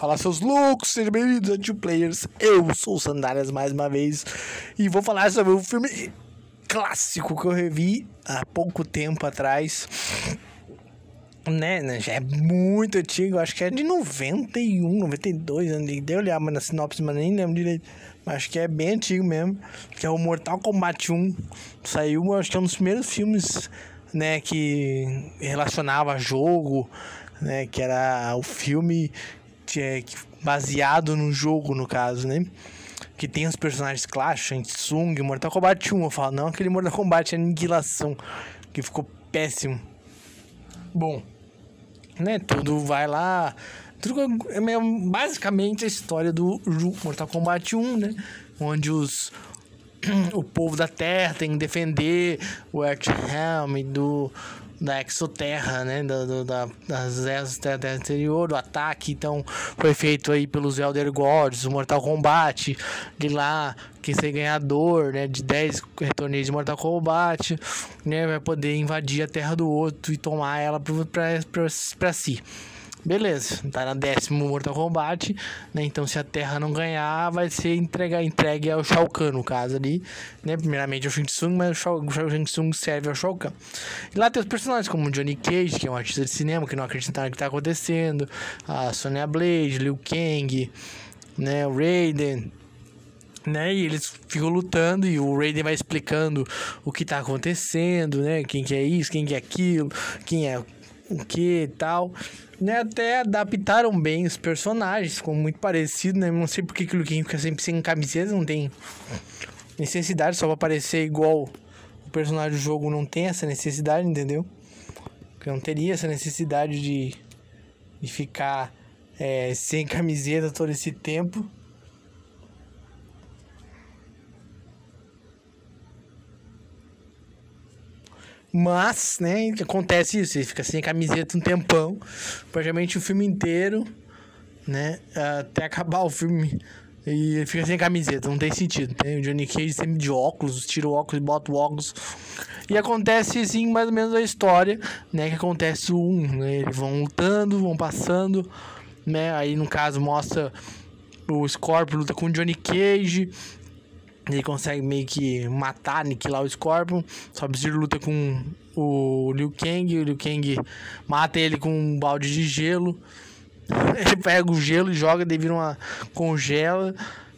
Fala seus loucos, sejam bem-vindos a Two Players. Eu sou o Sandálias mais uma vez e vou falar sobre um filme clássico que eu revi há pouco tempo atrás. Né, né, já é muito antigo, acho que é de 91, 92, né? Deu olhar na sinopse, mas nem lembro direito. Mas acho que é bem antigo mesmo, que é o Mortal Kombat 1. Saiu, acho que é um dos primeiros filmes, né, que relacionava jogo, né, que era o filme é, baseado no jogo, no caso, né? Que tem os personagens Clash, Tsung, Mortal Kombat 1. Eu falo, não aquele Mortal Kombat Aniquilação, que ficou péssimo. Bom, né? Tudo vai lá. Tudo é basicamente a história do Mortal Kombat 1, né? Onde os o povo da Terra tem que defender o Earthrealm do da Exoterra, né, da, do, da, das Terra anterior, o ataque, então, foi feito aí pelos Elder Gods, o Mortal Kombat, de lá, quem ser ganhador, né, de 10 torneios de Mortal Kombat, né, vai poder invadir a Terra do outro e tomar ela para si. Beleza, tá na décimo Mortal Kombat, né? Então se a Terra não ganhar, vai ser entrega, entregue ao Shao Kahn, no caso ali, né? Primeiramente ao Shang Tsung, mas o Shao, o Shang Tsung serve ao Shao Kahn. E lá tem os personagens como Johnny Cage, que é um artista de cinema, que não acreditaram no que tá acontecendo, a Sonya Blade, Liu Kang, né? O Raiden, né? E eles ficam lutando e o Raiden vai explicando o que tá acontecendo, né? Quem que é isso, quem que é aquilo, quem é o que tal. Né, até adaptaram bem os personagens, ficou muito parecido, né? Não sei porque que o Luquinho fica sempre sem camiseta, não tem necessidade, só pra parecer igual o personagem do jogo não tem essa necessidade, entendeu? Porque não teria essa necessidade de, de ficar é, sem camiseta todo esse tempo. Mas, né, acontece isso, ele fica sem camiseta um tempão, praticamente o filme inteiro, né, até acabar o filme, e ele fica sem camiseta, não tem sentido. Tem o Johnny Cage sempre de óculos, tira o óculos e bota o óculos. E acontece assim, mais ou menos a história, né, que acontece um, né, eles vão lutando, vão passando, né, aí no caso mostra o Scorpio luta com o Johnny Cage, ele consegue meio que matar, aniquilar o Scorpion. Sub-Zero luta com o Liu Kang. O Liu Kang mata ele com um balde de gelo. Ele pega o gelo e joga, daí vira uma congela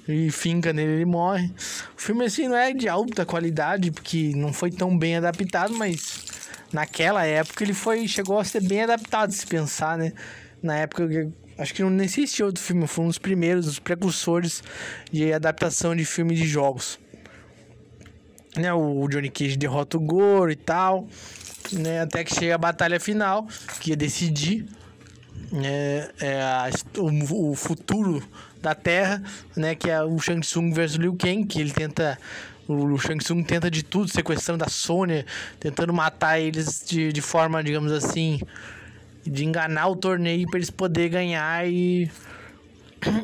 e finca nele ele morre. O filme assim não é de alta qualidade, porque não foi tão bem adaptado, mas naquela época ele foi chegou a ser bem adaptado, se pensar, né? Na época Acho que não existe outro filme, foi um dos primeiros, dos precursores de adaptação de filme de jogos. Né, o Johnny Cage derrota o Goro e tal, né, até que chega a batalha final, que ia decidir né, é a, o, o, futuro da Terra, né, que é o Shang Tsung versus Liu Kang, que ele tenta o Shang Tsung tenta de tudo, sequestrando a Sônia, tentando matar eles de, de forma, digamos assim, de enganar o torneio para eles poderem ganhar e,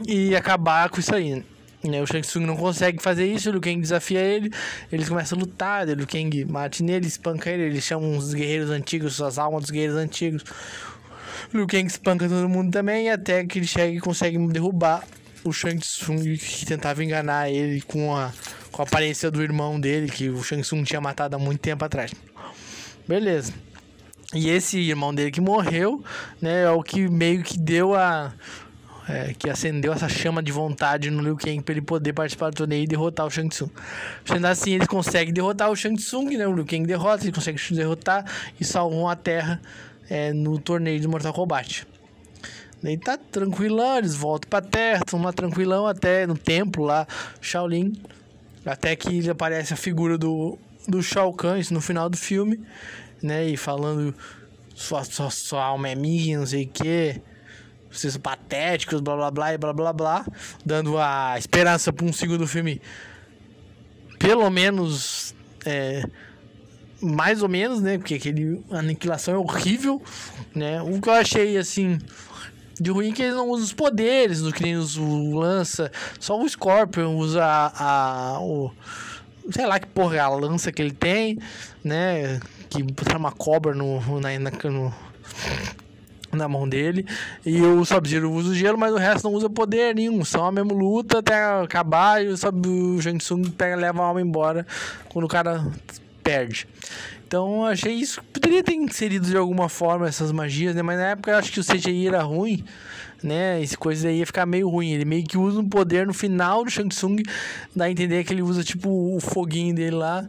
e acabar com isso aí. Né? O Shang Tsung não consegue fazer isso, o Liu Kang desafia ele, eles começam a lutar, o Liu Kang mate nele, espanca ele, eles chamam os guerreiros antigos, as almas dos guerreiros antigos. O Liu Kang espanca todo mundo também, até que ele chega e consegue derrubar o Shang Tsung que tentava enganar ele com a, com a aparência do irmão dele, que o Shang Tsung tinha matado há muito tempo atrás. Beleza. E esse irmão dele que morreu, né, é o que meio que deu a. É, que acendeu essa chama de vontade no Liu Kang para ele poder participar do torneio e derrotar o Shang Tsung. Sendo assim, eles conseguem derrotar o Shang Tsung, né? O Liu Kang derrota, eles conseguem derrotar e salvam a Terra é, no torneio de Mortal Kombat. Daí tá tranquilão, eles voltam pra Terra, estão lá tranquilão até no templo lá, Shaolin. Até que aparece a figura do, do Shao Kahn, isso no final do filme né? E falando sua, sua, sua alma é minha, não sei o quê. Vocês patéticos, blá blá blá e blá blá blá. Dando a esperança para um segundo filme. Pelo menos. É, mais ou menos, né? Porque aquele aniquilação é horrível, né? O que eu achei assim de ruim é que eles não usam os poderes, no que nem o lança, só o Scorpion usa a, a o sei lá que porra é a lança que ele tem, né? Que botaram uma cobra no, na, na, no, na mão dele. E o Sub-Zero usa o gelo, mas o resto não usa poder nenhum. Só a mesma luta até acabar e o, Sub, o pega, leva a alma embora quando o cara perde. Então achei isso. Poderia ter inserido de alguma forma essas magias, né? Mas na época eu acho que o CGI era ruim, né? Esse coisa aí ia ficar meio ruim. Ele meio que usa um poder no final do Shang Tsung. Dá a entender que ele usa tipo o foguinho dele lá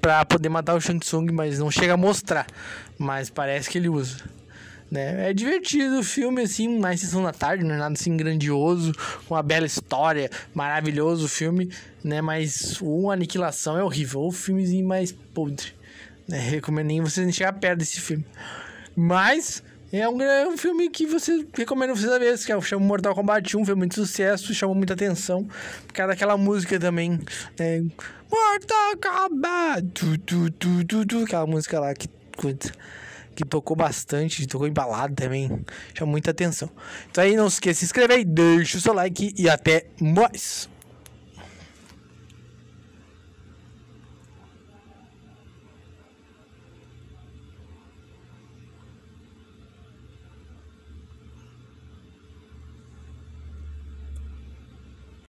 pra poder matar o Shang Tsung, mas não chega a mostrar. Mas parece que ele usa. Né? É divertido o filme, assim, na sessão da tarde, não é nada assim grandioso, com uma bela história, maravilhoso o filme, né? Mas o Aniquilação é horrível, o filmezinho mais podre. Né? Recomendo nem vocês nem chegar perto desse filme. Mas é um, é um filme que você recomendo vocês a ver, que é o chama Mortal Kombat 1, foi muito sucesso, chamou muita atenção. Por causa daquela música também, né? Mortal Kombat! Tu, tu, tu, aquela música lá que, que tocou bastante, tocou embalado também, chamou muita atenção. Então aí não se esqueça de se inscrever, deixa o seu like e até mais!